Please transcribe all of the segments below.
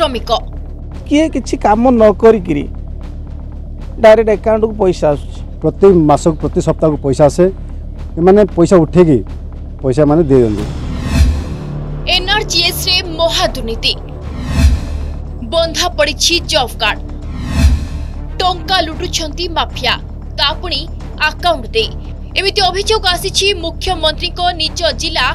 ଶ୍ରମିକ କିଏ କିଛି କାମ ନ କରିକିରି ଡାଇରେକ୍ଟ ଆକାଉଣ୍ଟକୁ ପଇସା ଆସୁଛି ପ୍ରତି ମାସକୁ ପ୍ରତି ସପ୍ତାହକୁ ପଇସା ଆସେ ଏମାନେ ପଇସା ଉଠେଇକି ପଇସା ମାନେ ଦେଇଦିଅନ୍ତି ଏନ୍ଆର୍ଜିଏସ୍ରେ ମହା ଦୁର୍ନୀତି ବନ୍ଧା ପଡ଼ିଛି ଜବ୍ କାର୍ଡ ଟଙ୍କା ଲୁଟୁଛନ୍ତି ମାଫିଆ ତା ପୁଣି ଆକାଉଣ୍ଟ ଦେଇ ଏମିତି ଅଭିଯୋଗ ଆସିଛି ମୁଖ୍ୟମନ୍ତ୍ରୀଙ୍କ ନିଜ ଜିଲ୍ଲା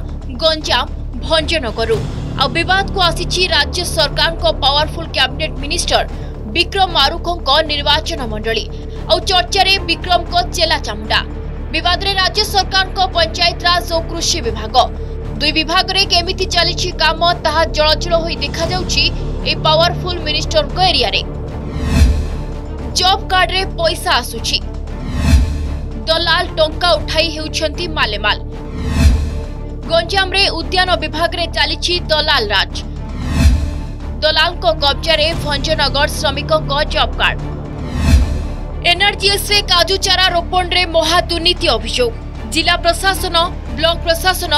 ଗଞ୍ଜାମ ଭଞ୍ଜନଗରରୁ आवाद को आसी राज्य सरकार को पावरफुल कैबिनेट मिनिस्टर विक्रम मारुखों निर्वाचन मंडली आउ चर्चा विक्रम को चेला चामुंडा बद राज्य सरकार को पंचायत राज और कृषि विभाग दुई विभाग में केमी चली कम ता हो देखा पावरफुल मिनिस्टर को एरिया जब कार्ड रे पैसा आसुची दलाल टंका उठाई हेउछंती मालेमाल ଗଞ୍ଜାମରେ ଉଦ୍ୟାନ ବିଭାଗରେ ଚାଲିଛି ଦଲାଲ ରାଜ ଦଲାଲଙ୍କ କବ୍ଜାରେ ଭଞ୍ଜନଗର ଶ୍ରମିକଙ୍କ ଜବ୍ କାର୍ଡ ଏନ୍ଆର୍ଜିଏସ୍ରେ କାଜୁ ଚାରା ରୋପଣରେ ମହା ଦୁର୍ନୀତି ଅଭିଯୋଗ ଜିଲ୍ଲା ପ୍ରଶାସନ ବ୍ଲକ ପ୍ରଶାସନ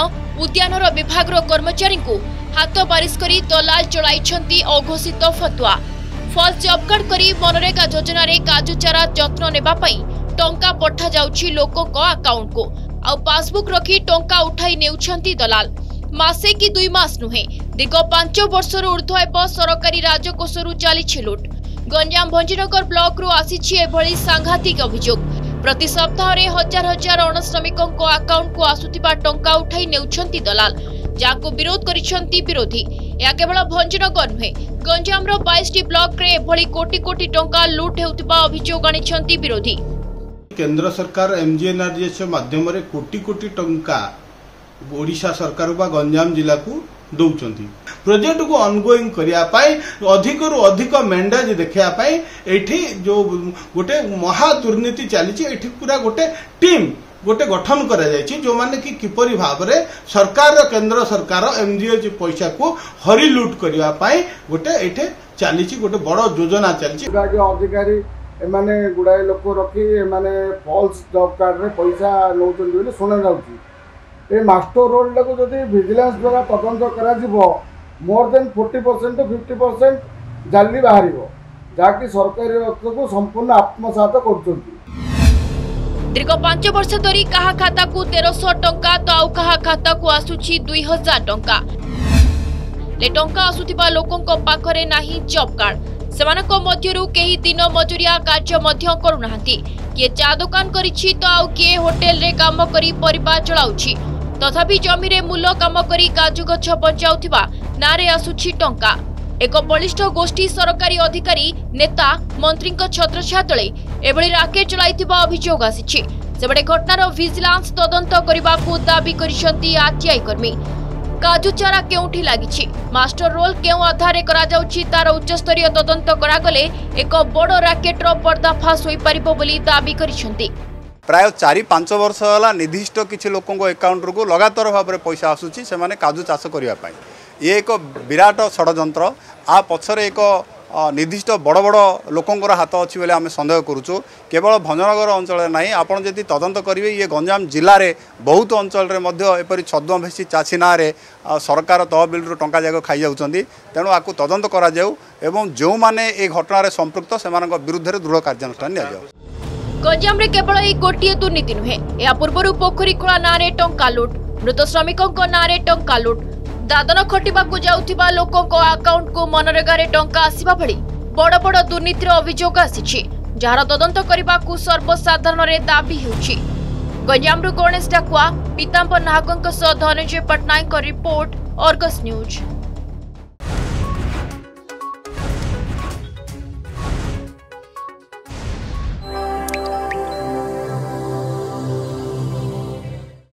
ଉଦ୍ୟାନର ବିଭାଗର କର୍ମଚାରୀଙ୍କୁ ହାତ ବାରିଶ କରି ଦଲାଲ ଚଳାଇଛନ୍ତି ଅଘୋଷିତ ଫତୁଆ ଫଲ୍ସ ଜବ୍କାର୍ଡ କରି ମନରେଗା ଯୋଜନାରେ କାଜୁ ଚାରା ଯତ୍ନ ନେବା ପାଇଁ ଟଙ୍କା ପଠାଯାଉଛି ଲୋକଙ୍କ ଆକାଉଣ୍ଟକୁ ଆଉ ପାସବୁକ୍ ରଖି ଟଙ୍କା ଉଠାଇ ନେଉଛନ୍ତି ଦଲାଲ ମାସେ କି ଦୁଇ ମାସ ନୁହେଁ ଦୀର୍ଘ ପାଞ୍ଚ ବର୍ଷରୁ ଉର୍ଦ୍ଧ୍ୱ ହେବ ସରକାରୀ ରାଜକୋଷରୁ ଚାଲିଛି ଲୁଟ୍ ଗଞ୍ଜାମ ଭଞ୍ଜନଗର ବ୍ଲକରୁ ଆସିଛି ଏଭଳି ସାଂଘାତିକ ଅଭିଯୋଗ ପ୍ରତି ସପ୍ତାହରେ ହଜାର ହଜାର ଅଣଶ୍ରମିକଙ୍କ ଆକାଉଣ୍ଟକୁ ଆସୁଥିବା ଟଙ୍କା ଉଠାଇ ନେଉଛନ୍ତି ଦଲାଲ ଯାହାକୁ ବିରୋଧ କରିଛନ୍ତି ବିରୋଧୀ ଏହା କେବଳ ଭଞ୍ଜନଗର ନୁହେଁ ଗଞ୍ଜାମର ବାଇଶଟି ବ୍ଲକରେ ଏଭଳି କୋଟି କୋଟି ଟଙ୍କା ଲୁଟ୍ ହେଉଥିବା ଅଭିଯୋଗ ଆଣିଛନ୍ତି ବିରୋଧୀ କେନ୍ଦ୍ର ସରକାର ଏମ୍ଜିଏନ୍ଆର୍ଜିଏସ୍ ମାଧ୍ୟମରେ କୋଟି କୋଟି ଟଙ୍କା ଓଡ଼ିଶା ସରକାର ବା ଗଞ୍ଜାମ ଜିଲ୍ଲାକୁ ଦେଉଛନ୍ତି ପ୍ରୋଜେକ୍ଟକୁ ଅନଗୋଇଂ କରିବା ପାଇଁ ଅଧିକରୁ ଅଧିକ ମେଣ୍ଡେଜ୍ ଦେଖାଇବା ପାଇଁ ଏଠି ଯେଉଁ ଗୋଟେ ମହା ଦୁର୍ନୀତି ଚାଲିଛି ଏଠି ପୁରା ଗୋଟେ ଟିମ୍ ଗୋଟେ ଗଠନ କରାଯାଇଛି ଯେଉଁମାନେ କି କିପରି ଭାବରେ ସରକାର କେନ୍ଦ୍ର ସରକାର ଏମ୍ଜିଓଜି ପଇସାକୁ ହରିଲୁଟ୍ କରିବା ପାଇଁ ଗୋଟେ ଏଠି ଚାଲିଛି ଗୋଟେ ବଡ଼ ଯୋଜନା ଚାଲିଛି ଅଧିକାରୀ ଏମାନେ ଗୁଡ଼ାଏ ଲୋକ ରଖି ଏମାନେ ଫଲ୍ସ ଜବ୍ କାର୍ଡ଼ରେ ପଇସା ନେଉଛନ୍ତି ବୋଲି ଶୁଣାଯାଉଛି ଏ ମାଷ୍ଟର ରୋଲ୍ଟାକୁ ଯଦି ଭିଜିଲାନ୍ସ ଦ୍ୱାରା ତଦନ୍ତ କରାଯିବ more than forty percent to fifty percent ଜାଲି ବାହାରିବ ଯାହାକି ସରକାରୀ ଅର୍ଥକୁ ସମ୍ପୂର୍ଣ୍ଣ ଆତ୍ମସାତ କରୁଛନ୍ତି ଦୀର୍ଘ ପାଞ୍ଚ ବର୍ଷ ଧରି କାହା ଖାତାକୁ ତେରଶହ ଟଙ୍କା ତ ଆଉ କାହା ଖାତାକୁ ଆସୁଛି ଦୁଇ ହଜାର ଟଙ୍କା ଟଙ୍କା ଆସୁଥିବା ଲୋକଙ୍କ ପାଖରେ ନାହିଁ ଜବ୍ କାର୍ଡ଼ ସେମାନଙ୍କ ମଧ୍ୟରୁ କେହି ଦିନ ମଜୁରିଆ କାର୍ଯ୍ୟ ମଧ୍ୟ କରୁନାହାନ୍ତି କିଏ ଚା ଦୋକାନ କରିଛି ତ ଆଉ କିଏ ହୋଟେଲରେ କାମ କରି ପରିବା ଚଳାଉଛି ତଥାପି ଜମିରେ ମୂଲ କାମ କରି କାଜୁ ଗଛ ବଞ୍ଚାଉଥିବା ନାଁରେ ଆସୁଛି ଟଙ୍କା ଏକ ବଳିଷ୍ଠ ଗୋଷ୍ଠୀ ସରକାରୀ ଅଧିକାରୀ ନେତା ମନ୍ତ୍ରୀଙ୍କ ଛତ୍ରଛା ତଳେ ଏଭଳି ରାକେଟ ଚଳାଇଥିବା ଅଭିଯୋଗ ଆସିଛି ସେପଟେ ଘଟଣାର ଭିଜିଲାନ୍ସ ତଦନ୍ତ କରିବାକୁ ଦାବି କରିଛନ୍ତି ଆର୍ଟିଆଇ କର୍ମୀ କାଜୁ ଚାରା କେଉଁଠି ଲାଗିଛି ମାଷ୍ଟର ରୋଲ୍ କେଉଁ ଆଧାରରେ କରାଯାଉଛି ତାର ଉଚ୍ଚସ୍ତରୀୟ ତଦନ୍ତ କରାଗଲେ ଏକ ବଡ଼ ରାକେଟ୍ର ପର୍ଦ୍ଦାଫାସ ହୋଇପାରିବ ବୋଲି ଦାବି କରିଛନ୍ତି ପ୍ରାୟ ଚାରି ପାଞ୍ଚ ବର୍ଷ ହେଲା ନିର୍ଦ୍ଦିଷ୍ଟ କିଛି ଲୋକଙ୍କ ଏକାଉଣ୍ଟରକୁ ଲଗାତାର ଭାବରେ ପଇସା ଆସୁଛି ସେମାନେ କାଜୁ ଚାଷ କରିବା ପାଇଁ ଇଏ ଏକ ବିରାଟ ଷଡ଼ଯନ୍ତ୍ର ଆ ପଛରେ ଏକ ନିର୍ଦ୍ଦିଷ୍ଟ ବଡ଼ ବଡ଼ ଲୋକଙ୍କର ହାତ ଅଛି ବୋଲି ଆମେ ସନ୍ଦେହ କରୁଛୁ କେବଳ ଭଞ୍ଜନଗର ଅଞ୍ଚଳରେ ନାହିଁ ଆପଣ ଯଦି ତଦନ୍ତ କରିବେ ଇଏ ଗଞ୍ଜାମ ଜିଲ୍ଲାରେ ବହୁତ ଅଞ୍ଚଳରେ ମଧ୍ୟ ଏପରି ଛଦୁଆ ଭେସି ଚାଷୀ ନାଁରେ ସରକାର ତହବିଲରୁ ଟଙ୍କା ଯାକ ଖାଇଯାଉଛନ୍ତି ତେଣୁ ଆକୁ ତଦନ୍ତ କରାଯାଉ ଏବଂ ଯେଉଁମାନେ ଏ ଘଟଣାରେ ସମ୍ପୃକ୍ତ ସେମାନଙ୍କ ବିରୁଦ୍ଧରେ ଦୃଢ଼ କାର୍ଯ୍ୟାନୁଷ୍ଠାନ ନିଆଯାଉ ଗଞ୍ଜାମରେ କେବଳ ଏହି ଗୋଟିଏ ଦୁର୍ନୀତି ନୁହେଁ ଏହା ପୂର୍ବରୁ ପୋଖରୀ ଖୋଳା ନାଁରେ ଟଙ୍କା ଲୁଟ୍ ମୃତ ଶ୍ରମିକଙ୍କ ନାଁରେ ଟଙ୍କା ଲୁଟ୍ ଦାଦନ ଖଟିବାକୁ ଯାଉଥିବା ଲୋକଙ୍କ ଆକାଉଣ୍ଟକୁ ମନରେଗାରେ ଟଙ୍କା ଆସିବା ଭଳି ବଡ଼ ବଡ଼ ଦୁର୍ନୀତିର ଅଭିଯୋଗ ଆସିଛି ଯାହାର ତଦନ୍ତ କରିବାକୁ ସର୍ବସାଧାରଣରେ ଦାବି ହେଉଛି ଗଞ୍ଜାମରୁ ଗଣେଶ ଡାକୁଆ ପୀତାମ୍ବର ନାହକଙ୍କ ସହ ଧନଞ୍ଜୟ ପଟ୍ଟନାୟକଙ୍କ ରିପୋର୍ଟ ଅର୍ଗସ୍ ନ୍ୟୁଜ୍